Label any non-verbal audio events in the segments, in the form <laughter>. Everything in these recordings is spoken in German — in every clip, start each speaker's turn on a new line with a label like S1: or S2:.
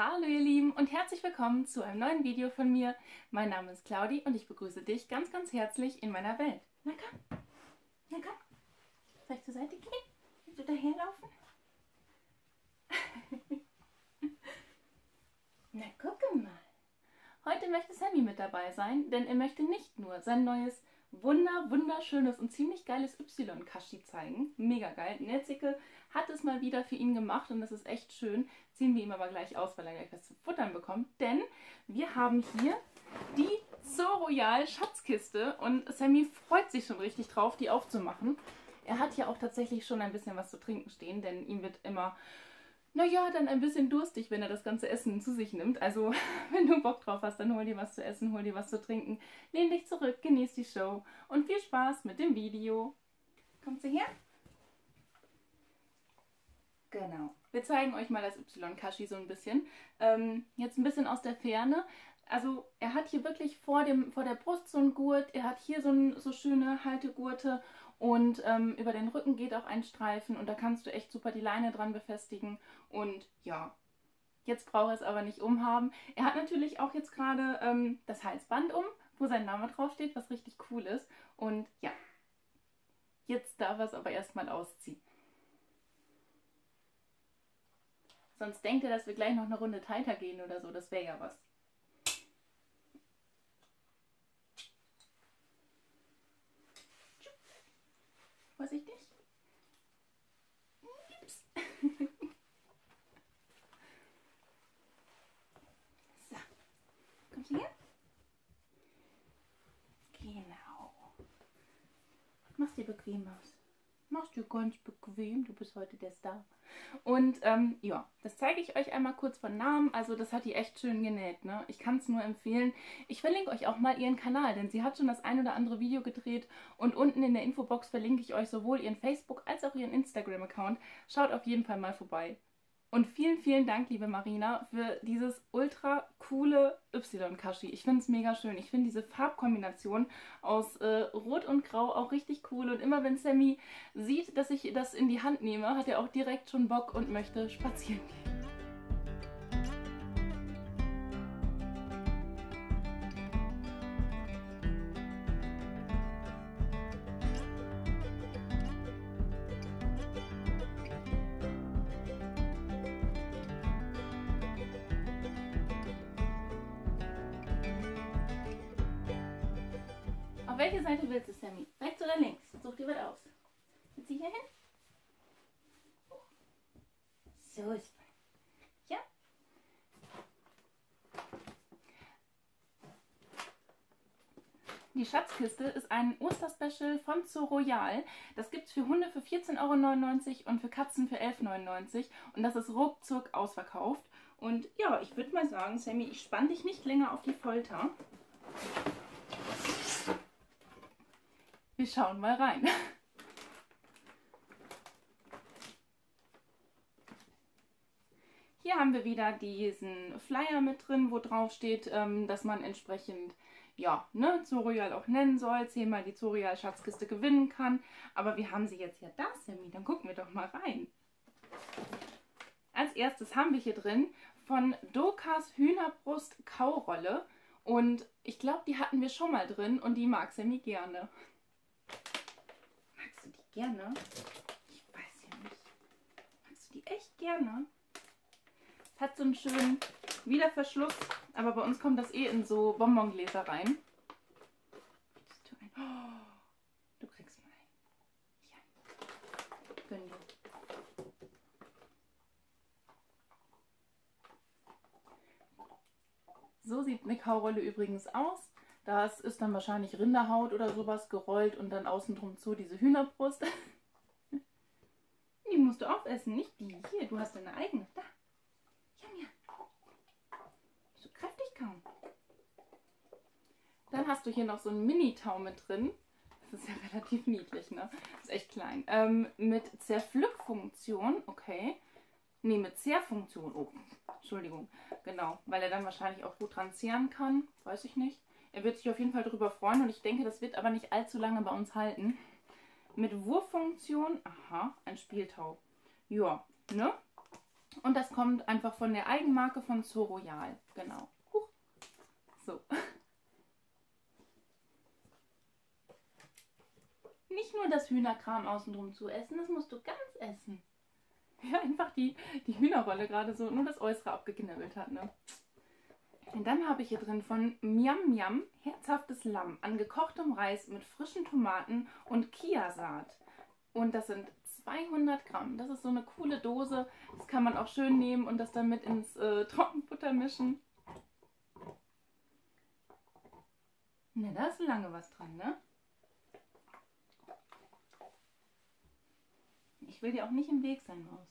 S1: Hallo ihr Lieben und herzlich willkommen zu einem neuen Video von mir. Mein Name ist Claudi und ich begrüße dich ganz, ganz herzlich in meiner Welt. Na komm, na komm. Soll ich zur Seite gehen? Willst du daherlaufen? <laughs> na gucke mal. Heute möchte Sammy mit dabei sein, denn er möchte nicht nur sein neues wunder, wunderschönes und ziemlich geiles Y-Kashi zeigen. Mega geil. Netzicke hat es mal wieder für ihn gemacht und das ist echt schön. Ziehen wir ihm aber gleich aus, weil er gleich was zu futtern bekommt. Denn wir haben hier die So Royal Schatzkiste und Sammy freut sich schon richtig drauf, die aufzumachen. Er hat hier auch tatsächlich schon ein bisschen was zu trinken stehen, denn ihm wird immer naja, dann ein bisschen durstig, wenn er das ganze Essen zu sich nimmt. Also, <laughs> wenn du Bock drauf hast, dann hol dir was zu essen, hol dir was zu trinken. Lehn dich zurück, genieß die Show und viel Spaß mit dem Video. Kommt sie her? Genau. Wir zeigen euch mal das Y-Kashi so ein bisschen. Ähm, jetzt ein bisschen aus der Ferne. Also er hat hier wirklich vor, dem, vor der Brust so einen Gurt, er hat hier so, ein, so schöne Haltegurte und ähm, über den Rücken geht auch ein Streifen und da kannst du echt super die Leine dran befestigen. Und ja, jetzt braucht er es aber nicht umhaben. Er hat natürlich auch jetzt gerade ähm, das Halsband um, wo sein Name draufsteht, was richtig cool ist. Und ja, jetzt darf er es aber erstmal ausziehen. Sonst denkt er, dass wir gleich noch eine Runde tighter gehen oder so. Das wäre ja was. Vorsichtig. Ups. <laughs> so. Kommst du her? Genau. Mach's dir bequem aus. Machst du ganz bequem, du bist heute der Star. Und ähm, ja, das zeige ich euch einmal kurz von Namen. Also das hat die echt schön genäht. Ne? Ich kann es nur empfehlen. Ich verlinke euch auch mal ihren Kanal, denn sie hat schon das ein oder andere Video gedreht. Und unten in der Infobox verlinke ich euch sowohl ihren Facebook- als auch ihren Instagram-Account. Schaut auf jeden Fall mal vorbei. Und vielen, vielen Dank, liebe Marina, für dieses ultra coole Y-Kashi. Ich finde es mega schön. Ich finde diese Farbkombination aus äh, Rot und Grau auch richtig cool. Und immer wenn Sammy sieht, dass ich das in die Hand nehme, hat er auch direkt schon Bock und möchte spazieren gehen. Die Schatzkiste ist ein Osterspecial von Zoo Royal. Das gibt es für Hunde für 14,99 Euro und für Katzen für 11,99 Euro. Und das ist ruckzuck ausverkauft. Und ja, ich würde mal sagen, Sammy, ich spann dich nicht länger auf die Folter. Wir schauen mal rein. Hier haben wir wieder diesen Flyer mit drin, wo drauf steht, ähm, dass man entsprechend, ja, ne, Zorial auch nennen soll, zehnmal die Zorial Schatzkiste gewinnen kann. Aber wir haben sie jetzt ja da, Sammy, dann gucken wir doch mal rein. Als erstes haben wir hier drin von Dokas Hühnerbrust Kaurolle. Und ich glaube, die hatten wir schon mal drin und die mag Sammy gerne. Magst du die gerne? Ich weiß ja nicht. Magst du die echt gerne? Es hat so einen schönen Wiederverschluss, aber bei uns kommt das eh in so Bonbongläser rein. Du, oh, du kriegst mal ein. Ja. Gönn dir. So sieht eine Kaurolle übrigens aus. Das ist dann wahrscheinlich Rinderhaut oder sowas gerollt und dann außen drum zu diese Hühnerbrust. <laughs> die musst du aufessen, nicht die. Hier, du hast deine eigene. Da. Jam, jam. So kräftig kaum. Dann hast du hier noch so einen Mini-Tau mit drin. Das ist ja <laughs> relativ niedlich, ne? Das ist echt klein. Ähm, mit Zerpflückfunktion, okay. Ne, mit Zehrfunktion. Oh, Entschuldigung. Genau, weil er dann wahrscheinlich auch gut dran zehren kann. Weiß ich nicht. Er wird sich auf jeden Fall darüber freuen und ich denke, das wird aber nicht allzu lange bei uns halten. Mit Wurffunktion, aha, ein Spieltau. Ja, ne? Und das kommt einfach von der Eigenmarke von Zoroyal. Genau. Huch. So. <laughs> Nicht nur das Hühnerkram außen drum zu essen, das musst du ganz essen. Ja, einfach die, die Hühnerrolle gerade so nur das Äußere abgeknibbelt hat, ne? Und dann habe ich hier drin von Miam Miam herzhaftes Lamm an gekochtem Reis mit frischen Tomaten und Kiasaat. Und das sind 200 Gramm. Das ist so eine coole Dose. Das kann man auch schön nehmen und das dann mit ins äh, <laughs> Trockenfutter mischen. Ne, da ist lange was dran, ne? Ich will dir auch nicht im Weg sein, Maus.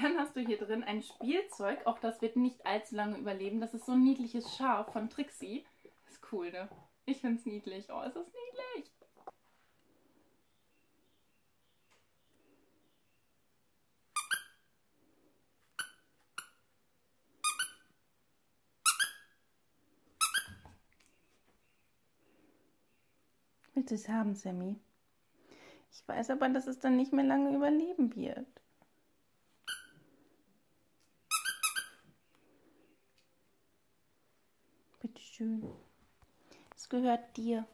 S1: Dann hast du hier drin ein Spielzeug. Auch das wird nicht allzu lange überleben. Das ist so ein niedliches Schaf von Trixie. ist cool, ne? Ich find's niedlich. Oh, ist das niedlich. Willst du es haben, Sammy? Ich weiß aber, dass es dann nicht mehr lange überleben wird. Bitte schön. Es gehört dir.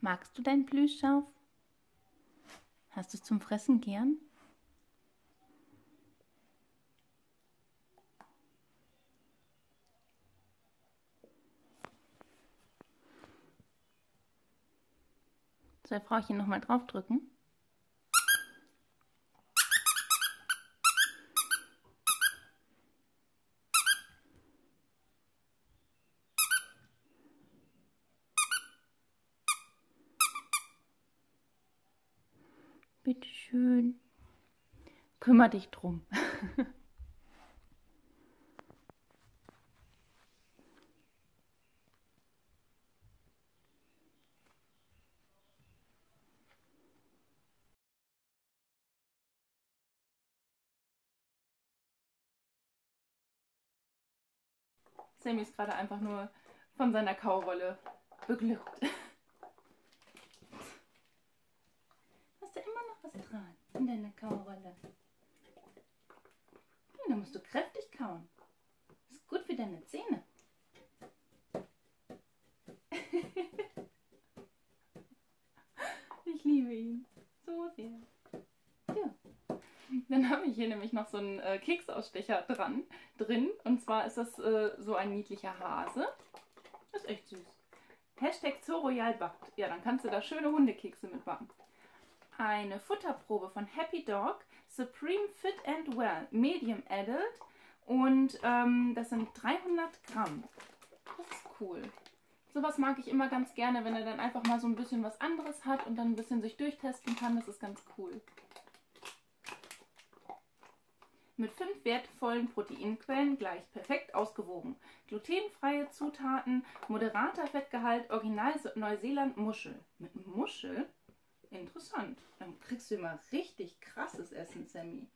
S1: Magst du dein Plüschschauf? Hast du es zum Fressen gern? Soll Frauchen nochmal draufdrücken? Bitte schön. Kümmer dich drum. <laughs> Sammy ist gerade einfach nur von seiner Kaurolle beglückt. Hast du immer noch was dran in deiner Kaurolle? Ja, da musst du kräftig kauen. Ist gut für deine Zähne. <laughs> ich liebe ihn so sehr. <laughs> Dann habe ich hier nämlich noch so einen äh, Keksausstecher dran, drin. Und zwar ist das äh, so ein niedlicher Hase. Das ist echt süß. Hashtag Zoroyal backt. Ja, dann kannst du da schöne Hundekekse mitbacken. Eine Futterprobe von Happy Dog, Supreme Fit and Well, Medium Adult. Und ähm, das sind 300 Gramm. Das ist cool. Sowas mag ich immer ganz gerne, wenn er dann einfach mal so ein bisschen was anderes hat und dann ein bisschen sich durchtesten kann. Das ist ganz cool mit fünf wertvollen Proteinquellen gleich perfekt ausgewogen. Glutenfreie Zutaten, moderater Fettgehalt, Original Neuseeland Muschel. Mit Muschel? Interessant. Dann kriegst du immer richtig krasses Essen, Sammy.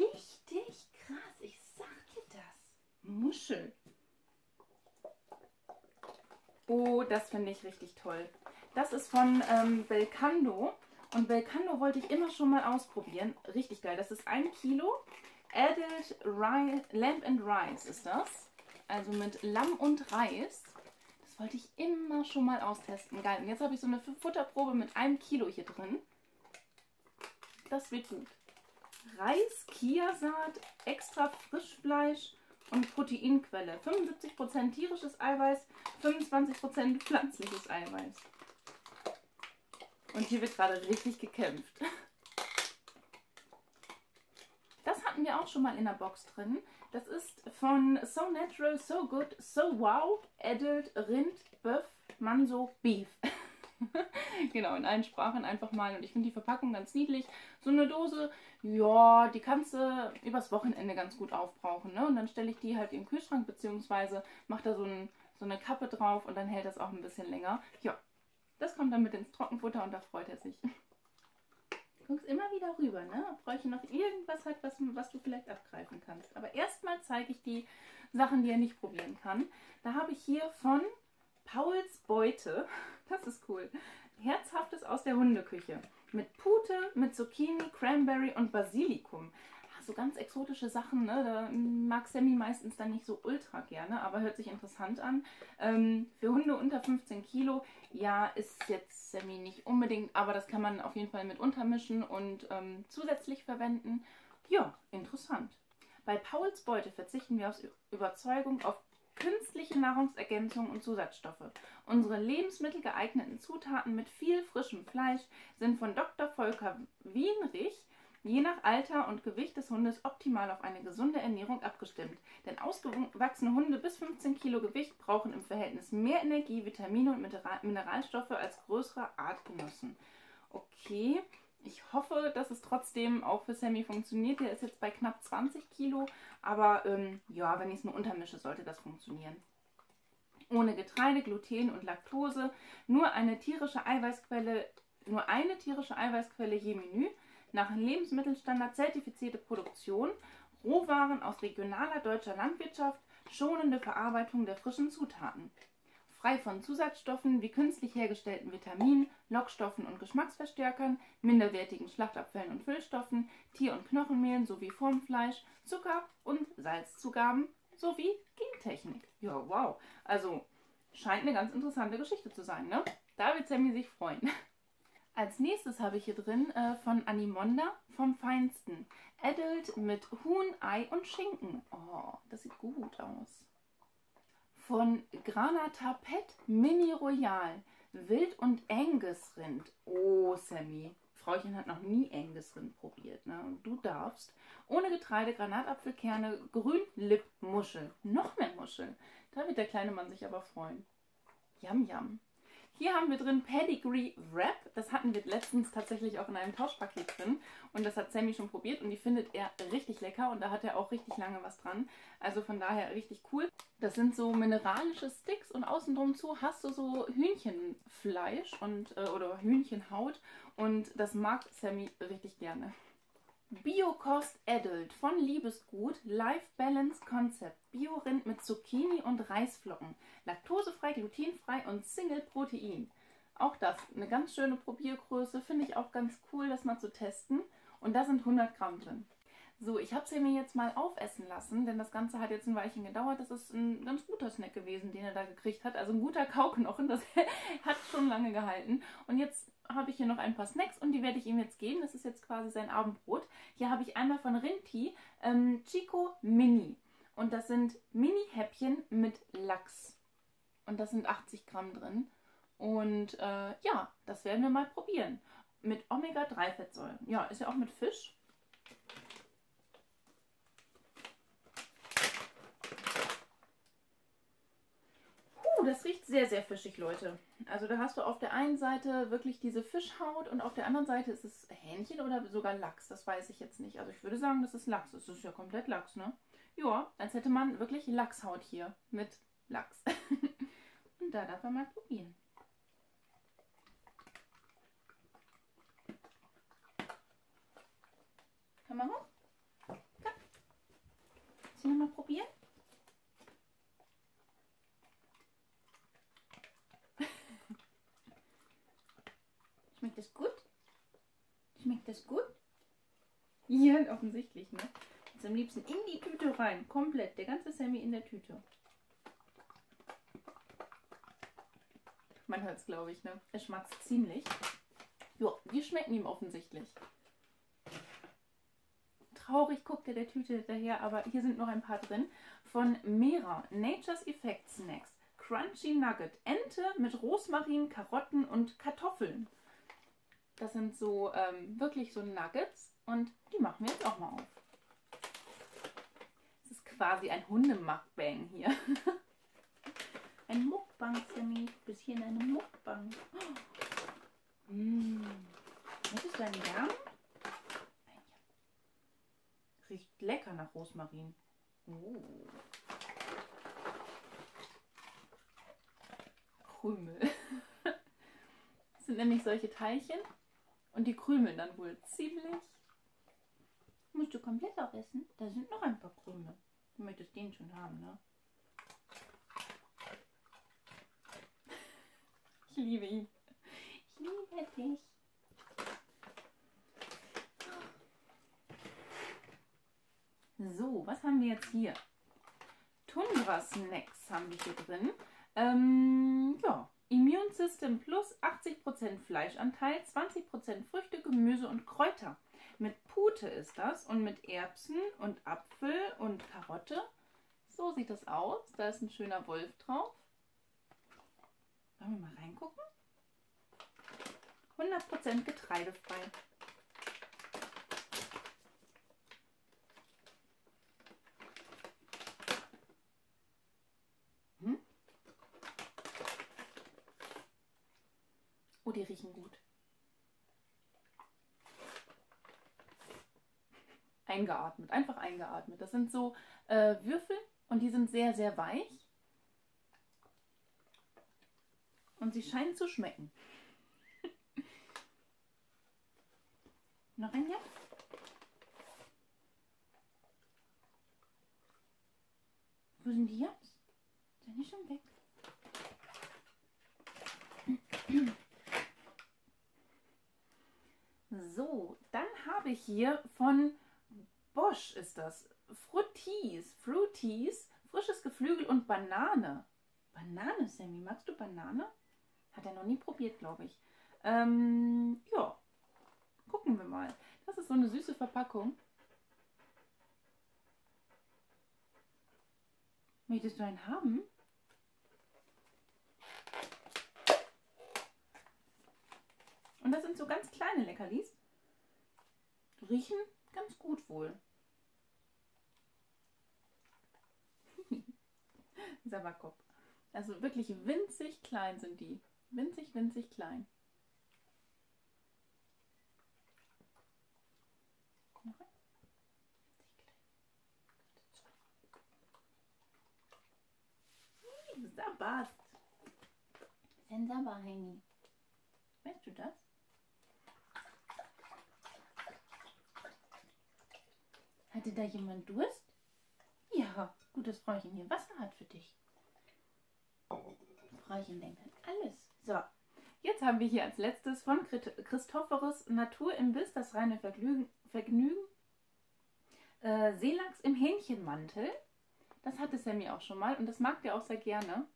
S1: Richtig krass, ich sag dir das. Muschel. Oh, das finde ich richtig toll. Das ist von ähm, Belcando. Und Belcando wollte ich immer schon mal ausprobieren. Richtig geil. Das ist ein Kilo. Added Rice, Lamb and Rice ist das. Also mit Lamm und Reis. Das wollte ich immer schon mal austesten. Geil. Und jetzt habe ich so eine Futterprobe mit einem Kilo hier drin. Das wird gut. Reis, Kiasaat, extra Frischfleisch und Proteinquelle. 75% tierisches Eiweiß, 25% pflanzliches Eiweiß. Und hier wird gerade richtig gekämpft. Das hatten wir auch schon mal in der Box drin. Das ist von So Natural, So Good, So Wow, Adult, Rind, Böff, Manso, Beef. <laughs> genau, in allen Sprachen einfach mal. Und ich finde die Verpackung ganz niedlich. So eine Dose, ja, die kannst du übers Wochenende ganz gut aufbrauchen. Ne? Und dann stelle ich die halt im Kühlschrank, beziehungsweise mache da so, ein, so eine Kappe drauf und dann hält das auch ein bisschen länger. Ja, das kommt dann mit ins Trockenfutter und da freut er sich. Guckst immer wieder rüber, ne? Ob Bräuche noch irgendwas hat, was, was du vielleicht abgreifen kannst. Aber erstmal zeige ich die Sachen, die er nicht probieren kann. Da habe ich hier von Pauls Beute, <laughs> das ist cool. Herzhaftes aus der Hundeküche. Mit Pute, mit Zucchini, Cranberry und Basilikum. So ganz exotische Sachen, ne? da mag Sammy meistens dann nicht so ultra gerne, aber hört sich interessant an. Ähm, für Hunde unter 15 Kilo, ja, ist jetzt Sammy nicht unbedingt, aber das kann man auf jeden Fall mit untermischen und ähm, zusätzlich verwenden. Ja, interessant. Bei Pauls Beute verzichten wir aus Überzeugung auf künstliche Nahrungsergänzungen und Zusatzstoffe. Unsere lebensmittelgeeigneten Zutaten mit viel frischem Fleisch sind von Dr. Volker Wienrich je nach Alter und Gewicht des Hundes optimal auf eine gesunde Ernährung abgestimmt. Denn ausgewachsene Hunde bis 15 Kilo Gewicht brauchen im Verhältnis mehr Energie, Vitamine und Mineralstoffe als größere Artgenossen. Okay, ich hoffe, dass es trotzdem auch für Sammy funktioniert. Der ist jetzt bei knapp 20 Kilo, aber ähm, ja, wenn ich es nur untermische, sollte das funktionieren. Ohne Getreide, Gluten und Laktose, nur eine tierische Eiweißquelle, nur eine tierische Eiweißquelle je Menü, nach Lebensmittelstandard zertifizierte Produktion, Rohwaren aus regionaler deutscher Landwirtschaft, schonende Verarbeitung der frischen Zutaten frei von Zusatzstoffen wie künstlich hergestellten Vitaminen, Lockstoffen und Geschmacksverstärkern, minderwertigen Schlachtabfällen und Füllstoffen, Tier- und Knochenmehlen sowie Formfleisch, Zucker und Salzzugaben sowie Gentechnik. Ja, wow. Also scheint eine ganz interessante Geschichte zu sein, ne? Da wird Sammy sich freuen. Als nächstes habe ich hier drin äh, von Animonda vom Feinsten. Adult mit Huhn, Ei und Schinken. Oh, das sieht gut aus von Granatapet Mini Royal. Wild- und Angus-Rind. Oh, Sammy. Frauchen hat noch nie Angus-Rind probiert. Ne? Du darfst. Ohne Getreide, Granatapfelkerne, Grünlippmuschel. Noch mehr Muscheln. Da wird der kleine Mann sich aber freuen. Yum, yum. Hier haben wir drin Pedigree Wrap. Das hatten wir letztens tatsächlich auch in einem Tauschpaket drin. Und das hat Sammy schon probiert und die findet er richtig lecker. Und da hat er auch richtig lange was dran. Also von daher richtig cool. Das sind so mineralische Sticks und außen drum zu hast du so Hühnchenfleisch und, äh, oder Hühnchenhaut. Und das mag Sammy richtig gerne. Biokost Adult von Liebesgut Life Balance Concept. Biorind mit Zucchini und Reisflocken. Laktosefrei, glutenfrei und Single Protein. Auch das, eine ganz schöne Probiergröße. Finde ich auch ganz cool, das mal zu testen. Und da sind 100 Gramm drin. So, ich habe es mir jetzt mal aufessen lassen, denn das Ganze hat jetzt ein Weilchen gedauert. Das ist ein ganz guter Snack gewesen, den er da gekriegt hat. Also ein guter Kauknochen, <laughs> das hat schon lange gehalten. Und jetzt habe ich hier noch ein paar Snacks und die werde ich ihm jetzt geben. Das ist jetzt quasi sein Abendbrot. Hier habe ich einmal von Rinti ähm, Chico Mini. Und das sind Mini-Häppchen mit Lachs. Und das sind 80 Gramm drin. Und äh, ja, das werden wir mal probieren. Mit Omega-3-Fettsäuren. Ja, ist ja auch mit Fisch. Uh, das riecht sehr, sehr fischig, Leute. Also da hast du auf der einen Seite wirklich diese Fischhaut und auf der anderen Seite ist es Hähnchen oder sogar Lachs. Das weiß ich jetzt nicht. Also ich würde sagen, das ist Lachs. Das ist ja komplett Lachs, ne? Ja, als hätte man wirklich Lachshaut hier mit Lachs. <laughs> und da darf man mal probieren. Kann man hoch? Komm. Sie nochmal probieren? Schmeckt das gut? Schmeckt das gut? Ja, <laughs> offensichtlich, ne? Jetzt am liebsten in die Tüte rein. Komplett. Der ganze Sammy in der Tüte. Man hört es, glaube ich, ne? Er schmatzt ziemlich. Ja, die schmecken ihm offensichtlich. Traurig guckt er der Tüte hinterher, aber hier sind noch ein paar drin. Von Mera, Nature's Effect Snacks. Crunchy Nugget, Ente mit Rosmarin, Karotten und Kartoffeln. Das sind so ähm, wirklich so Nuggets und die machen wir jetzt auch mal auf. Das ist quasi ein Hundemukbang hier. <laughs> ein Mukbang, Sammy. Du bist hier in einem Mukbang. Oh. <gasps> Mmh. Möchtest du einen Darm? Riecht lecker nach Rosmarin. Oh. Krümel. <laughs> Das sind nämlich solche Teilchen. Und die krümeln dann wohl ziemlich. Musst du komplett aufessen? Da sind noch ein paar Krümel. Du möchtest den schon haben, ne? <laughs> Ich liebe ihn. Ich liebe dich. So, was haben wir jetzt hier? Tundra-Snacks haben wir hier drin. Ähm, ja, Immune System Plus 80% Fleischanteil, 20% Früchte, Gemüse und Kräuter. Mit Pute ist das und mit Erbsen und Apfel und Karotte. So sieht das aus. Da ist ein schöner Wolf drauf. Wollen wir mal reingucken? 100% getreidefrei. Oh, die riechen gut. Eingeatmet, einfach eingeatmet. Das sind so äh, Würfel und die sind sehr, sehr weich. Und sie scheinen zu schmecken. <laughs> Noch ein Jahr? Wo sind die jetzt? Sind die schon weg? So, dann habe ich hier von Bosch ist das. Fruities, Fruities, frisches Geflügel und Banane. Banane, Sammy, magst du Banane? Hat er noch nie probiert, glaube ich. Ähm, ja, gucken wir mal. Das ist so eine süße Verpackung. Möchtest du einen haben? Das sind so ganz kleine Leckerlis. Riechen ganz gut wohl. <laughs> Sabakop. Also wirklich winzig klein sind die. Winzig, winzig klein. Sabast. Sensaba, Heini. Weißt du das? Hatte da jemand Durst? Ja, gutes Frauchen hier Wasser hat für dich. Frauchen denkt an alles. So, jetzt haben wir hier als letztes von Christophorus Naturimbiss, das reine Vergnügen. Vergnügen. Äh, Seelachs im Hähnchenmantel. Das hatte Sammy auch schon mal und das mag der auch sehr gerne.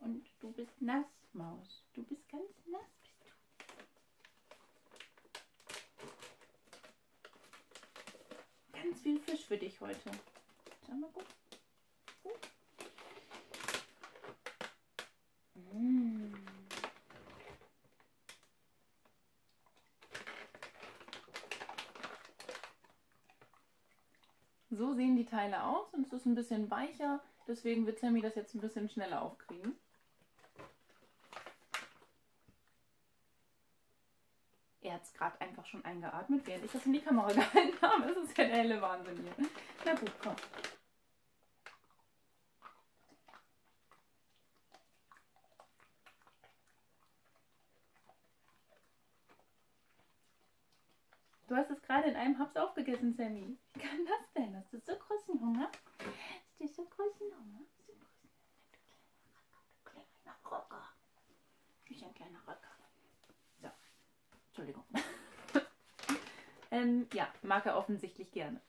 S1: Und du bist nass, Maus. Du bist ganz nass, bist du. Ganz viel Fisch für dich heute. Schau mal gut. So sehen die Teile aus und es ist ein bisschen weicher, deswegen wird Sammy das jetzt ein bisschen schneller aufkriegen. Er hat es gerade einfach schon eingeatmet, während ich das in die Kamera <laughs> gehalten habe. Das ist ja der helle Wahnsinn hier. Na gut, komm. Du hast es gerade in einem Haps aufgegessen, Sammy. Wie kann das denn? Hast du so großen Hunger? Hast du so großen Hunger? So großen Du kleiner Rocker. Du bist ein kleiner Rocker. So. Entschuldigung. <laughs> ähm, ja, mag er offensichtlich gerne.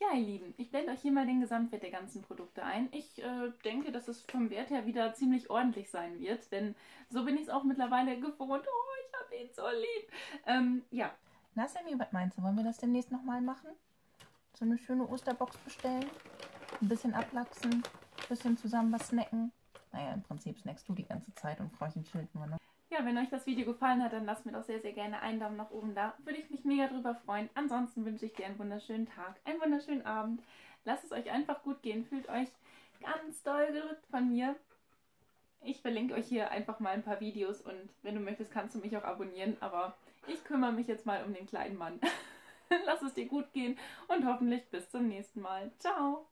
S1: Ja, ihr Lieben, ich blende euch hier mal den Gesamtwert der ganzen Produkte ein. Ich äh, denke, dass es vom Wert her wieder ziemlich ordentlich sein wird, denn so bin ich es auch mittlerweile gewohnt. Oh, ich habe ihn so lieb. Ähm, ja, na, Sammy, was meinst du? Wollen wir das demnächst nochmal machen? So eine schöne Osterbox bestellen? Ein bisschen ablachsen? Ein bisschen zusammen was snacken? Naja, im Prinzip snackst du die ganze Zeit und Frauchen chillt nur, ne? Ja, wenn euch das Video gefallen hat, dann lasst mir doch sehr, sehr gerne einen Daumen nach oben da. Würde ich mich mega drüber freuen. Ansonsten wünsche ich dir einen wunderschönen Tag, einen wunderschönen Abend. Lasst es euch einfach gut gehen. Fühlt euch ganz doll gerückt von mir. Ich verlinke euch hier einfach mal ein paar Videos und wenn du möchtest, kannst du mich auch abonnieren. Aber ich kümmere mich jetzt mal um den kleinen Mann. <laughs> Lass es dir gut gehen und hoffentlich bis zum nächsten Mal. Ciao!